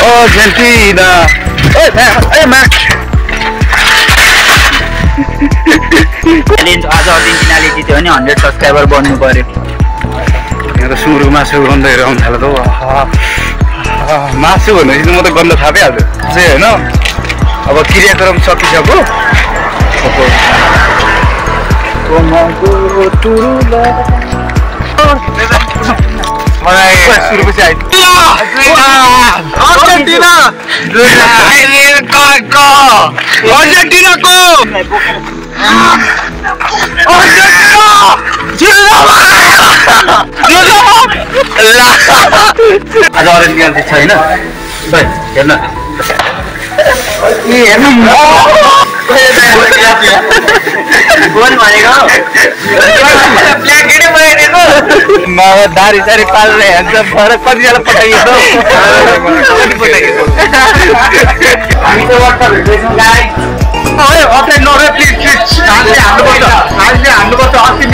Argentina ओइ ए match challenge आज अर्जेन्टिनाले जित्यो भने हन्ड्रेड सब्सक्राइबर बन्नु पर्यो यहाँ त सुँगुरको मासु गन्धहरू आउनु थाल्यो त मासु भनेपछि त म त गन्ध थाहा पाइहाल्छु चाहिँ होइन अब क्रियाक्रम सकिसक्यो अब मलाई अर्जेन्टिनाको आज अर्जेन्टिना चाहिँ छैन हेर्न ए हेर्नु गोल भनेको मामा दारी सारी पाल्ने हेर्छ भएर कतिजना पठाइएको कति पठाइएको अप्लाई नरे प्लिज प्लिज हातले हान्नुपर्छ हातले हान्नुपर्छ अस्ति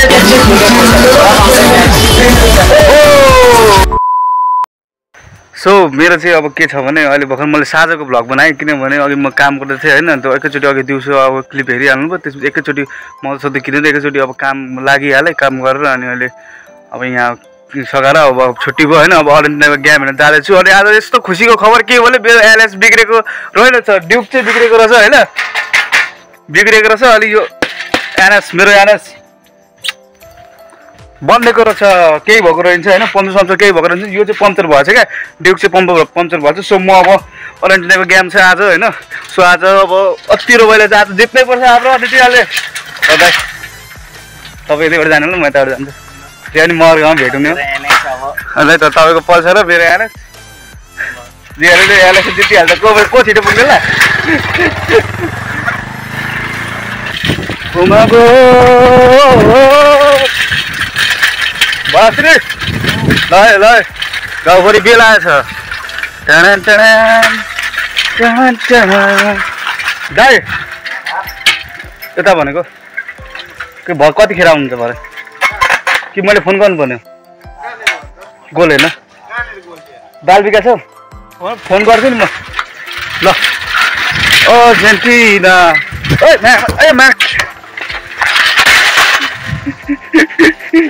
सो मेरो चाहिँ अब के छ भने अहिले भर्खर मैले साँझको भ्लग बनाएँ किनभने अघि म काम गर्दै थिएँ होइन? त्यो एकैचोटि अघि दिउँसो अब क्लिप हेरिहाल्नु भयो त्यसपछि एकैचोटि म सधैँ किनेर एकैचोटि अब काम लागिहालेँ काम गरेर अनि अहिले अब यहाँ सघाएर अब छुट्टी भयो होइन? अब अर्जेन्टिनाको गेम हेर्न जाँदैछु। अनि आज यस्तो खुसीको खबर के भने मेरो एलएस बिग्रेको रहेनछ ड्युब चाहिँ बिग्रेको रहेछ होइन? बिग्रेको रहेछ अलि यो एनएस मेरो एनएस बन्देको रहेछ केही भएको रहेछ होइन? पम्चर सम्चर केही भएको रहेछ यो चाहिँ पम्चर भएछ क्या? ड्युक चाहिँ पम्प पम्चर भएछ। सो म अब अर्जेन्टिनाको गेम छ आज होइन? सो आज अब अति रोबाइले चाहिँ आज जित्नै पर्छ हाम्रो अर्जेन्टिनाले ल दाइ तपाईँ यतैबाट जानु ल म यताबाट जान्छु। त्यो पनि मर्गामा भेट हुने हो। अन्त त तपाईँको पल्छ र मेरो एनएस जिहाले एलएस जितिहाल्छ। को को छिटो पुग्दैन उमागो। बाख्रे ल ल गाउँभरि बेला आएछ। दाइ यता भनेको के भ कतिखेर आउनुहुन्छ भरे कि मैले फोन गर्नु पर्ने गोल होइन बाल विकास हौ फोन गर्छु नि म ल अर्जेन्टिना ओइ म्या ए म्या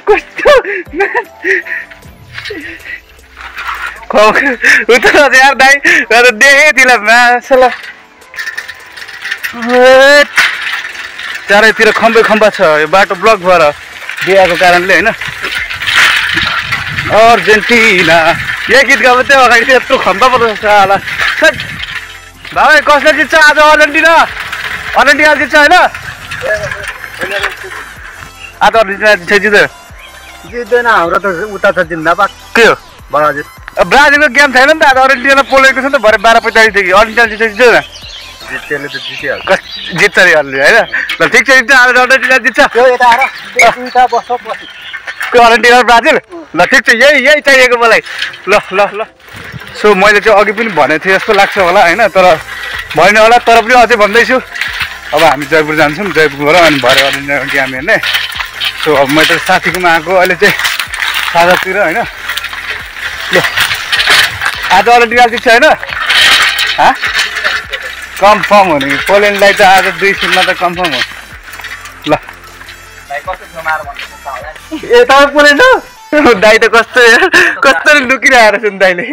कस्तो चारैतिर खम्बै खम्बा छ यो बाटो ब्लक भएर बिहाको कारणले होइन अर्जेन्टिना यही गीत गाएको थियो अगाडि यत्रो खम्बा पर्छ होला भाइ कसले जित्छ आज अर्जेन्टिना अर्जेन्टिना जित्छ होइन आज अर्जेन्टिना जित्छ जित्छ जित्दैन हाम्रो त उता छ जिन्दाबाद के हो? ब्राजिल ब्राजिलको गेम छैन नि त आज अर्जेन्टिना पोलेको छ नि त भरे बाह्र पैँतालिसदेखि अर्जेन्टिना जित्छ जित्दैन? जित्नेले त जितिहाल्छ। जित्छ अरे अलि होइन? ल ठिक छ जित्छ आज अर्जेन्टिना जित्छ। Argentina Brazil? ल ठिक छ यही यही चाहिएको मलाई। ल ल ल। सो मैले चाहिँ अघि पनि भनेको थिएँ जस्तो लाग्छ होला होइन? तर भएन होला तर पनि अझै भन्दैछु। अब हामी जयपुर जान्छौँ जयपुरबाट अनि भरे अर्जेन्टिनाको गेम हेर्ने। सो अब मैले त साथीकोमा आएको अहिले चाहिँ साझातिर होइन? ल आज अर्जेन्टिना जित्छ होइन? हा? कन्फर्म हो नि पोल्यान्डलाई त आज दुई शून्य त कन्फर्म हो। ल। ए तपाईँ पोल्यान्ड हो? दाइ त कस्तो कस्तो लुकिरहेको रहेछ नि दाइले।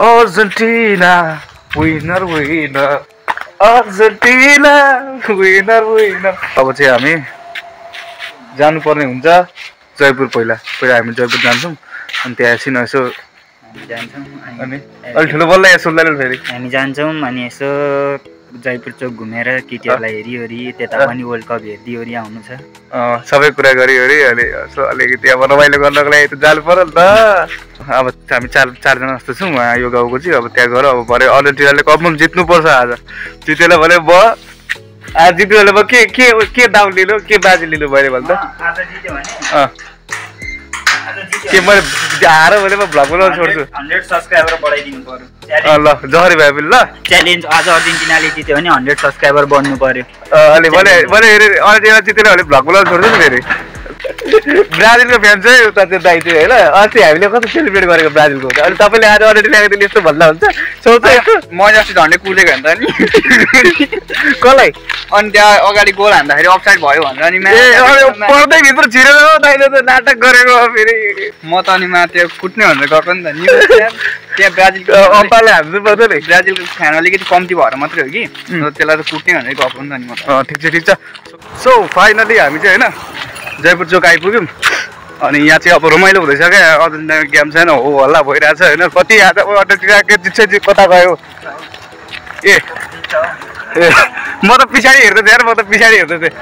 Argentina winner winner Argentina winner winner अब चाहिँ हामी जानुपर्ने हुन्छ। जयपुर पहिला। पहिला हामी जयपुर जान्छौँ। अनि त्यहाँ एकछिन यसो जान्छौँ अनि अलिक ठुलो बल्ल यहाँ सुन्दैन फेरि। हामी जान्छौँ अनि यसो जयपुर चोक घुमेर केटीहरूलाई हेरिवरि त्यता पनि वर्ल्ड कप हेरिदिवरि आउनु छ। सबै कुरा गरिवरि अनि यसो अलिकति अब रमाइलो गर्नको लागि त जानु पऱ्यो नि त। अब हामी चार चारजना जस्तो छौँ यो गाउँको चाहिँ अब त्यहाँ गएर अब भरे अर्जेन्टिनाले कपमा जित्नुपर्छ आज। जितेन भने भयो। जित्यो भने भयो के के के दाउ लिनु? के बाजी लिनु भयो भने त? आज जित्यो आज के मैले हार भने म भ्लग बनाउनु छोड्छु। ल जहरी भयो पनि ल। च्यालेन्ज आज अर्जेन्टिनाले जित्यो भने हन्ड्रेड सब्सक्राइबर बन्नु पर्यो। अनि मैले मैले जितेन भने भ्लग बनाउनु छोड्छु नि फेरि। ब्राजिलको फ्यान चाहिँ उता चाहिँ दाइ चाहिँ होइन अस्ति हामीले कस्तो सेलिब्रेट गरेको ब्राजिलको अनि तपाईँले आज अलरेडी ल्याइदिनु यस्तो भन्दा हुन्छ। सोच म जस्तो झन्डै कुदेको हेर्दा नि कसलाई? अनि त्यहाँ अगाडि गोल हान्दाखेरि अफसाइड भयो भनेर म्याच पर्दै भित्र छिरेर दाइले त नाटक गरेको फेरि। म त अनि मा त्यो कुट्ने भनेर गएको नि त। न्युज त्यहाँ ब्राजिलको अम्पाले हान्नु पर्छ नि। ब्राजिलको फ्यान अलिकति कम्ती भएर मात्रै हो कि। त्यसलाई त कुट्ने भनेर गएको नि त नि म ठिक छ ठिक छ। सो फाइनली हामी चाहिँ होइन जयपुर चोक आइपुग्यौँ। अनि यहाँ चाहिँ अब रमाइलो हुँदैछ क्या। अर्जेन्टिनाको गेम छैन हो हल्ला भइरहेछ होइन। कति आज जित कता गयो? ए ए म त पछाडि हेर्दै थिएँ म त पछाडि हेर्दै थिएँ।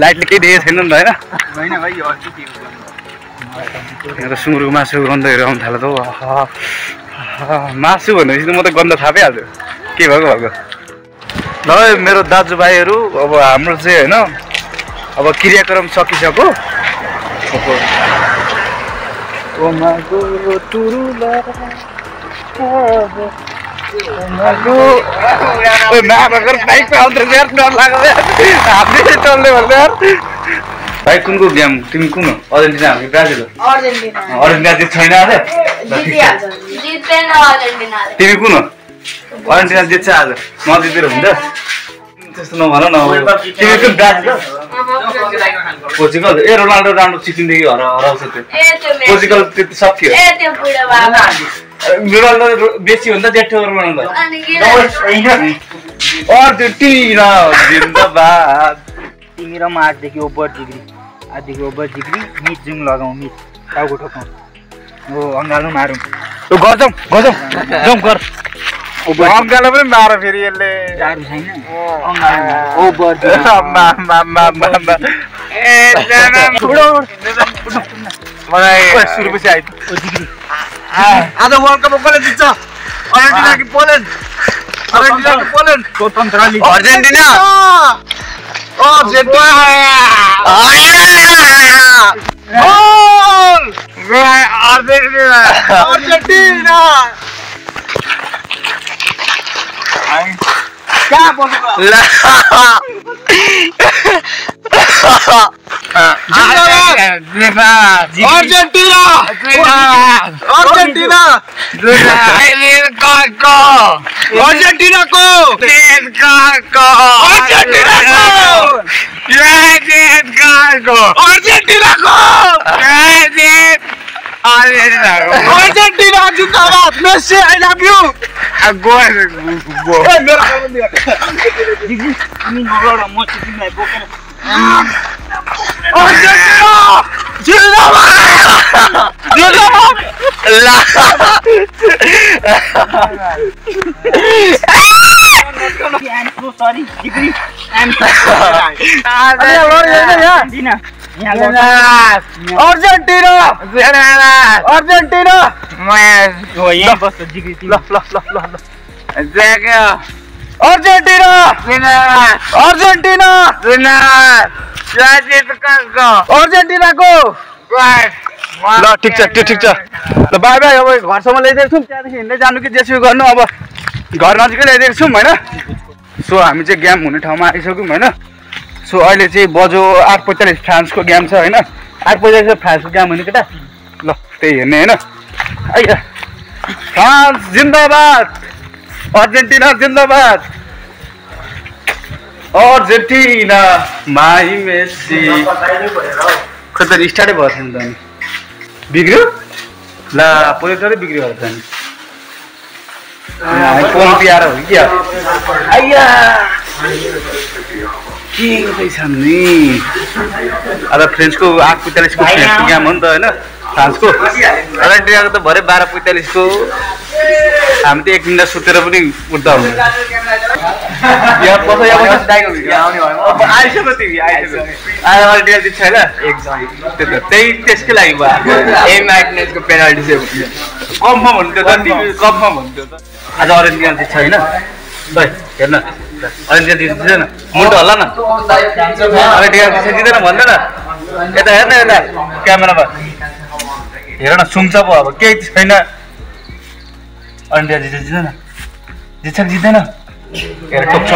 लाइटले केही देखेको छैन नि त होइन। यहाँ त सुँगुरको मासु गन्धहरू आउनु थाल्यो त मासु भनेपछि त म त गन्ध थाहा पाइहाल्छु के भएको भएको? ल मेरो दाजुभाइहरू अब हाम्रो चाहिँ होइन अब क्रियाक्रम सकिसक्यो। भाइ कुनको गेम तिमी कुन हो? अर्जेन्टिना हामी ब्राजिल हो? अर्जेन्टिना। छैन आज? तिमी कुन हो? अर्जेन्टिना जित्छ आज। म जितेर हुन्छ। त्यस्तो नभन न। तिमी कुन ब्राजिल हो? पोर्चुगल ए रोनाल्डो राम्रो चिटिङदेखि हरा हराउँछ त्यो। त्यो। पोर्चुगल त्यति सकियो ए त्यो बुढो बाबा। रोनाल्डो बेसी भन्दा जेठो रोनाल्डो किन अर्जेन्टिना जिन्दाबाद तिमी र म आजदेखि ओभर जिग्री आजदेखि ओभर जिग्री मिट जुङ लगाउँ मिट। टाउको ठोकाउँ हो अँगालो मारौँ। गजौँ गजौँ जाउँ गर। अङ्गालो पनि मार फेरि यसले दारू छैन अँगालो ओभर मा, मा, मा, मा, मा। मलाई सुरुपछि आइपुग्यो आज वर्ल्ड कप कसले जित्छ अर्जेन्टिना कि पोल्यान्ड अर्जेन्टिना कि पोल्यान्ड स्वतन्त्र लीग अर्जेन्टिना अर्जेन्टिना अर्जेन्टिना कहाँ बसेको अर्जेन्टिना अर्जेन्टिना अर्जेन्टिनाको अर्जेन्टिनाको अर्जेन्टिना जिन्दाबाद मेस्सी आई लभ यु तिमी नलड म चाहिँ तिमीलाई बोकेर अर्जेन्टिना जिन्दाबाद जिन्दाबाद सरी जिग्री अर्जेन्टिना अर्जेन्टिना यहाँ बस्छ जिग्री ल ल ल ल ल अर्जेन्टिना अर्जेन्टिना अर्जेन्टिनाको ल ठिक छ त्यो ठिक छ। ल बाई बाई अब घरसम्म ल्याइदिएको छौँ। त्यहाँदेखि हिँड्दै जानु कि जेसुकै गर्नु अब घर नजिकै ल्याइदिएको छौँ होइन? सो हामी चाहिँ गेम हुने ठाउँमा आइसक्यौँ होइन? सो अहिले चाहिँ बजो आठ पैँतालिस फ्रान्सको गेम छ होइन? आठ पैँतालिस फ्रान्सको गेम हुने केटा? ल त्यही हेर्ने होइन? फ्रान्स जिन्दाबाद। Argentina Zindabad. Argentina my Messi. खै त स्टार्टै भएको छैन त बिग्रियो? ला पोलिटरै बिग्रियो होला त फोन पिआर हो कि आइया। के गर्दैछ नि? अब फ्रेन्चको आठ पैँतालिसको फ्रेन्चको गेम हो नि त होइन? फ्रान्सको? अर्जेन्टिनाको त भरे बाह्र पैँतालिसको हामी त एक मिनट सुतेर पनि उठ्दा हुन्छ अर्जेन्टिना जित्छ होइन? त्यही त्यसकै लागि भयो। ए म्याग्नेसको पेनाल्टी चाहिँ कममा भन्थ्यो त कममा भन्थ्यो त। आज अर्जेन्टिना जित्छ होइन? हेर्न। अर्जेन्टिना जित्दैन मुन्टो हल्ला न। जित्दैन भन्दैन यता हेर्न यता। क्यामेरामा। हेर न सुन्छ पो अब। केही छैन। अर्जेन्टिना जित्छ जित्दैन जित्छ कि जित्दैन हेर टोक्छ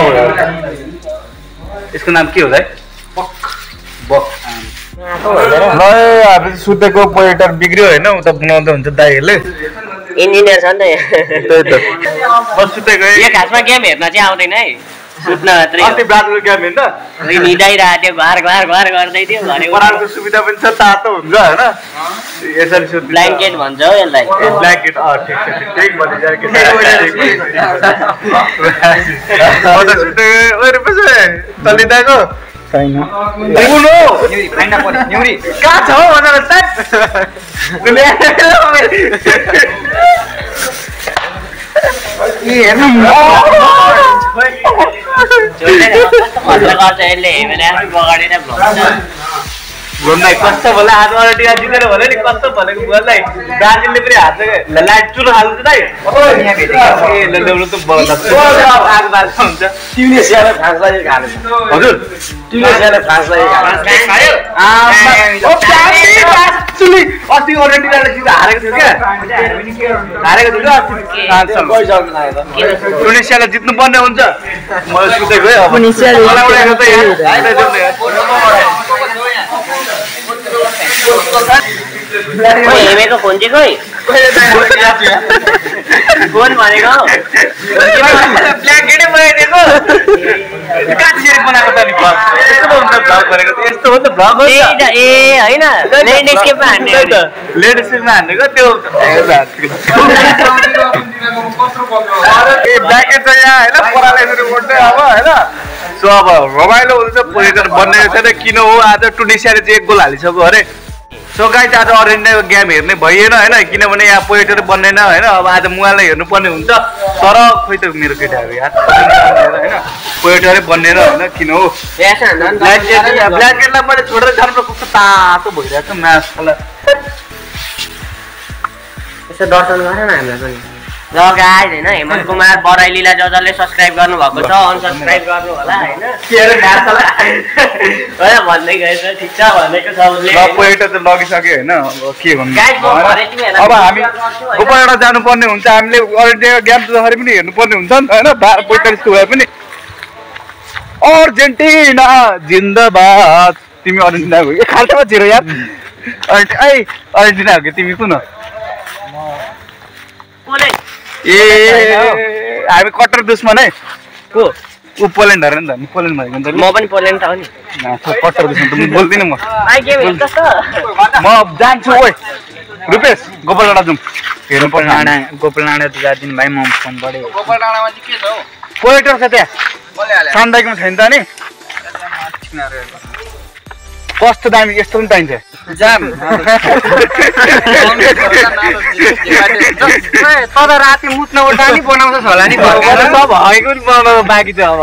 यसको नाम के हो है बक। ल ए, हामी सुतेको पोइन्टर बिग्रियो होइन उता बनाउँदै हुन्छ दाईहरूले इन्जिनियर छ नि त यो खासमा गेम हेर्न चाहिँ आउँदैन है। सुत्न मात्रै गेम निदाइरहेको थियो घर घर घर गर्दै थियो घरे परालको सुविधा पनि छ तातो हुन्छ होइन? यसरी सुत्नु ब्ल्याङ्केट भन्छ हो यसलाई। ब्ल्याङ्केट अँ ठिक छ ठिक। ठिक छैन न्युरी कहाँ छ हौ भनेर जोड्दैन, कस्तो खर्च गर्छ यसले आफै बगाडेर भन्दै कस्तो होला आज अर्टिया जितेर भने नि कस्तो भनेको बोल्दै ब्राजिलले पनि हात लाइट चुरो हाल्छ दाइ। यहाँ भेटेको ए ल ल्याउनु त बल्ल आग बाल्छ हुन्छ। ट्युनिसियालाई फ्रान्स लागेको हालेको हजुर। ट्युनिसियालाई फ्रान्स लागेको हालेको खायो। ओ फ्रान्स चुली अस्ति अर्जेन्टिनाले जित हारेको थियो क्या? हारेको थियो क्या अस्ति? फ्रान्ससँग गइसक्नु लाग्यो त टुनिसियालाई जित्नु पर्ने हुन्छ। म सुतेको है अब मलाई उडेको त यहाँ हाइलाइट गर्ने। खोइ हेमेको फोन चाहिँ खोइ फोन भनेको ब्ल्याङ्केटै बनाइदिएको कहाँ त्यसरी बनाएको त नि भ्लग यस्तो पो हुन्छ भ्लग भनेको त यस्तो हो नि त भ्लग हो नि त्यही त त ए होइन ल्यान्डस्केपमा हान्ने हो नि। लेडिसमा हानेको त्यो ए ब्ल्याङ्केट छ यहाँ होइन पराले यसरी उठ्दै अब होइन सो अब रमाइलो हुन्छ पोजिसन बन्ने छैन किन हो आज टुनिसियाले चाहिँ एक गोल हालिसक्यो अरे सो गाई चाहिँ आज अर्जेन्टिनाको गेम हेर्ने भइएन होइन किनभने यहाँ पोइन्टर बन्दैन होइन अब आज मुवालाई हेर्नुपर्ने हुन्छ। तर खोइ त मेरो केटाहरू यार होइन पोइन्टरै बन्दैन होइन किन हो? यहाँ ब्ल्याङ्केटलाई मैले छोडेर जानु कस्तो तातो भइरहेको छ म्याच यसो दर्शन गर न हामीलाई पनि। ल गाइज होइन हेमन्त कुमार बराइलीलाई ज जसले सब्सक्राइब गर्नुभएको छ अनसब्सक्राइब गर्नु होला होइन। भन्दै गएछ ठिक छ भनेको छ पोइन्टर त लगिसक्यो होइन अब के भन्नु। अब हामी? गोपालबाट जानुपर्ने हुन्छ हामीले अर्जेन्टिना गेम जसरी पनि हेर्नुपर्ने हुन्छ नि त होइन बाह्र पैँतालिसको भए पनि। अर्जेन्टिना जिन्दाबाद। तिमी अर्जेन्टिना हो कि खाल्टोमा छिरो यार। अर्जेन्ट- ऐ अर्जेन्टिना हो कि तिमी कुन हो? ए हामी कट्टर दुश्मन है को? ऊ पोल्यान्ड हरे नि त पोल्यान्ड भनेको नि त। म पनि पोल्यान्ड त हो नि। कट्टर दुश्मन त म बोल्दिनँ म। म जान्छु ओइ रुपेश गोपालडाँडा जाउँ। हेर्नु पर्ने डाँडा गोपाल डाँडा त जाँदिन भाइ म फोन पऱ्यो गोपाल डाँडामा चाहिँ के छ हौ? पोइटर छ त्यहाँ। सान्दाइकोमा छैन त नि कस्तो दामी यस्तो पनि पाइन्छ जाम। तर राति मुत्न उठ्दा नि बनाउँछस् होला नि हगेको नि बनाउनु बाँकी छ अब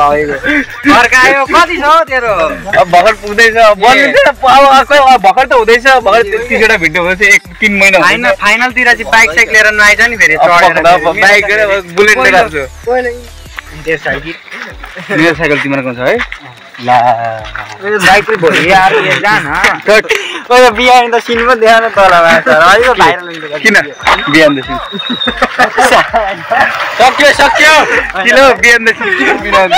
फर्कायो कति छ हौ तेरो? अब भर्खर पुग्दैछ बन्नु चाहिँ अब अर्को भर्खर त हुँदैछ भर्खर तिसवटा भिडियो भएपछि एक तिन महिना हुँदैछ। फाइनलतिर चाहिँ बाइक साइक लिएर नआइज नि फेरि बाइक बुलेट लिएर साइकिल मेरो साइकल तिमीहरूको छ है? ला। भोलि यार जान। बिहान त सिन पनि देखाएन तल भाइरल किन? बिहानदेखि सक्यो सक्यो। किन बिहानदेखि किन बिहान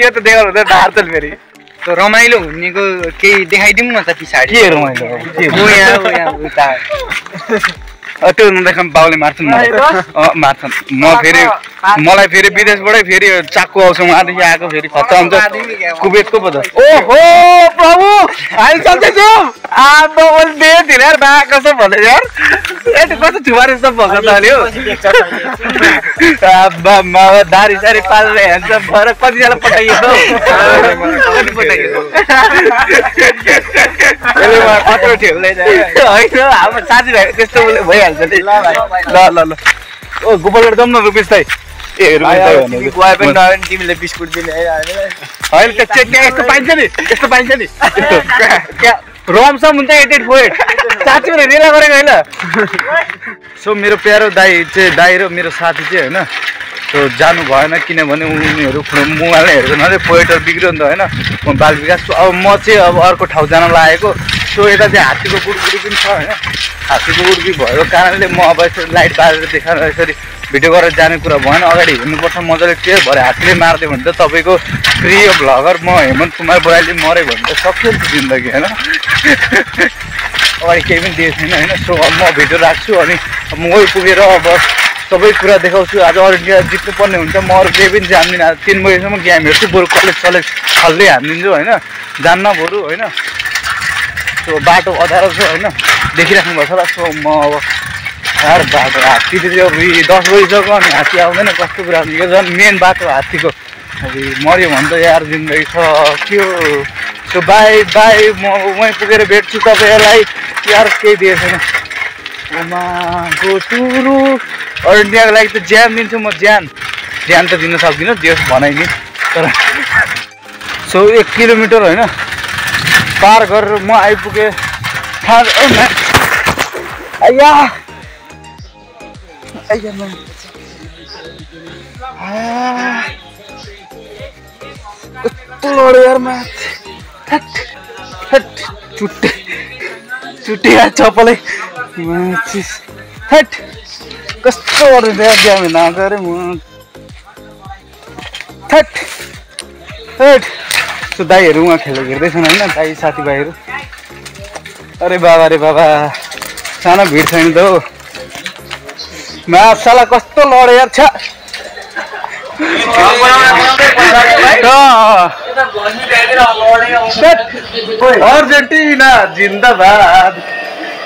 यो त देखाउनु हुँदैन ढार्छन् फेरि। त्यो रमाइलो हुनेको केही देखाइदिउँ न त पछाडि। के रमाइलो? त्यो नदेखाम बाउले मार्छन् मार्छन्। म फेरि मलाई फेरि विदेशबाटै फेरि चाकु आउँछ उहाँदेखि आएको फेरि खत्ता हुन्छ कुवेतको पो त। ओहो प्रभु! हामी चल्दैछु। दे भन्दै यार यति कस्तो भएको त अलि हो? आम्मा दारी सारी पालेर हेर्छ भएर कतिजना पठाइयो। त हौ कति पठाइयो? यसले मलाई कत्रो ठेल्दैछ होइन हाम्रो साथीभाइ त्यस्तो उसले भइहाल्छ नि ल ल ल ओ गोपालबाट जाउँ न रुपिस दाइ ए रुपिस तिमीले बिस्कुट दिने होइन यस्तो पाइन्छ नि यस्तो पाइन्छ नि रमसम हुन्छ एट एट फोर एट साँच्ची भने रेला गरेको होइन सो मेरो प्यारो दाई चाहिँ दाई र मेरो साथी चाहिँ होइन सो जानु भएन किनभने उनीहरू मुवाले हेरेको नभए पोइटर बिग्रियो नि त होइन? बाल विकास अब म चाहिँ अब अर्को ठाउँ जान लागेको। सो यता चाहिँ हात्तीको गुडगुडी पनि छ होइन? हात्तीको गुडगुडी भएको कारणले म अब यसरी लाइट बालेर देखाएर यसरी भिडियो गरेर जाने कुरा भएन। अगाडि हिँड्नुपर्छ मजाले त्यो भरे हात्तीले मारिदियो भने त तपाईँको प्रिय भ्लगर म हेमन्त कुमार बराइली मऱ्यो भने त सक्यो नि जिन्दगी होइन? अगाडि केही पनि दिएको छैन होइन? सो अब म भिडियो राख्छु अनि म पुगेर अब सबै कुरा देखाउँछु। आज अरू इन्डिया जित्नुपर्ने हुन्छ। म अरू केही पनि जान्दिनँ। आज तिन बजीसम्म गेम हेर्छु। बरु कलेज कलेज खल्दै हानिदिन्छु होइन? जान्न बरु होइन? सो बाटो अधारो छ होइन? देखिराख्नु भएको छ होला। सो म अब यार बाटो हात्तीले चाहिँ अब यी दस बजिसक्यो अनि हात्ती आउँदैन। कस्तो कुरा यो झन् मेन बाटो हात्तीको। अब मऱ्यो भने त यार जिन्दगी छ के हो सो बाई बाई म वहीँ पुगेर भेट्छु तपाईँहरूलाई। यार केही दिएको छैन ओमा गो टुरु अरू इन्डियाको लागि त ज्यान दिन्छु म ज्यान। ज्यान त दिन सक्दिनँ दियोस् भनाइ नि। तर सो एक किलोमिटर होइन पार गरेर म आइपुगेँ। आइया। आइया यार चप्पलै। हट! कस्तो गर्दैछ यार बिहान नगरे म थट हट! सो दाईहरू उहाँ खेल हेर्दैछन् होइन दाई साथीभाइहरू अरे बाबा रे बाबा। सानो भिड छैन त हौ। साला कस्तो लड्यो यार छ्या। अर्जेन्टिना जिन्दाबाद।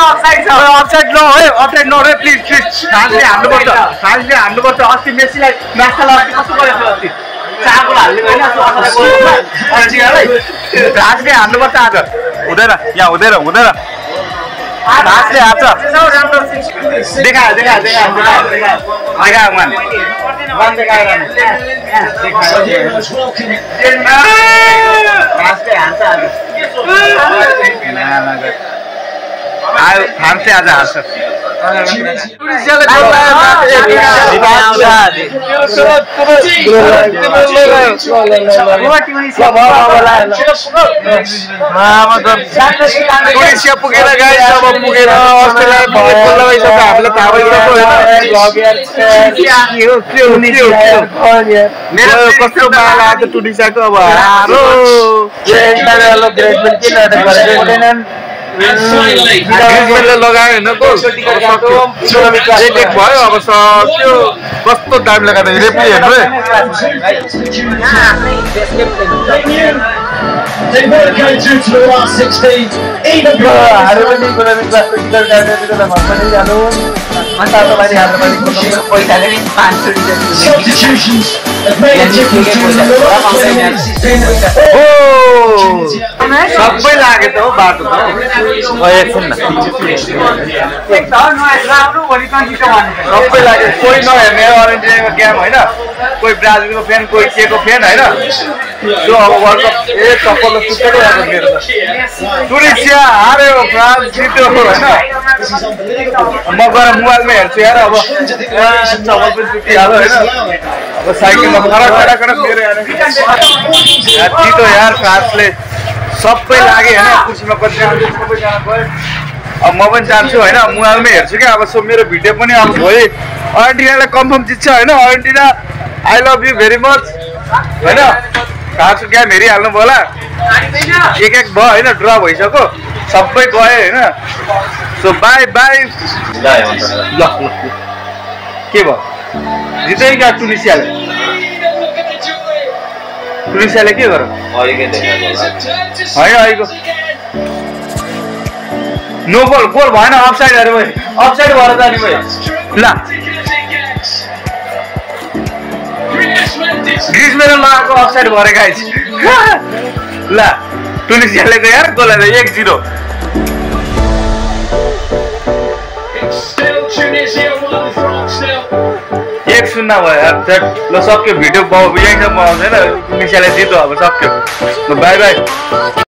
अफसाइड न है अफसाइड न है प्लिज प्लिज फ्रान्सले हान्नुपर्छ फ्रान्सले हान्नुपर्छ अस्ति मेसीलाई अस्ति कस्तो गरेको थियो अस्ति फ्रान्सले हान्नुपर्छ आज हुँदैन यहाँ हुँदैन हुँदैन फ्रान्सले देखा देखा देखा देखा देखा मान देखाएर was welcome. फ्रान्सले हान्छ आज आयो फ्रान्सले आज हाल्छ टुरिसिया पुगेर गाई अब पुगेर अस्ट्रेलिया गोल लगाइसक्यो हामीलाई थाहा भइसक्यो होइन मेरो कस्तो माल आएको टुरिसियाको अब हारो And finally, ग्रिजमेनले लगायो होइन भयो अब सक्यो कस्तो दामी लगाएको रेप्ली हेर्नु है they were going through to the last 16. Even substitutions have made a difference to the last 20 minutes. It's been a सबै लाग्यो त हौ बाटो सबै लाग्यो कोही नहेर्ने अर्जेन्टिनाको गेम होइन कोही ब्राजिलको फ्यान कोही के को फ्यान होइन त्यो अब वर्ल्ड कप ए चप्पल त सुत्तै आएको मेरो त टुरिसिया हार्यो फ्रान्स जित्यो होइन म गएर मोबाइलमा हेर्छु यार अब चप्पल पनि चुटिहाल्यो होइन अब साइकलमा खडा खडा खडा मेरो यार जित्यो यार फ्रान्सले सबै लाग्यो होइन कुर्सीमा कतिजना सबैजना गयो अब म पनि जान्छु होइन मोबाइलमै हेर्छु क्या अब सो मेरो भिडियो पनि अब भोलि अर्जेन्टिनालाई कन्फर्म जित्छ होइन Argentina I love you very much होइन फ्रान्सको गेम हेरिहाल्नु भयो होला एक एक भयो होइन ड्र भइसक्यो। सबै गयो होइन। सो बाई बाई ल। के भयो? जित्यो क्या टुनिसियाले। टुनिसियाले के गर होइन अहिलेको। नो गोल गोल भएन अफसाइड अरे भाइ अफसाइड भएर जाने भाइ ल। ग्रिजमेन लगाएको अफसाइड भरे ल टुनिसियाले गयो यार गोलाले एक जिरो. एक शून्य भयो यार ल सक्यो भिडियो यहीँसम्म आउँदैन टुनिसियाले जित्यो अब सक्यो बाई बाई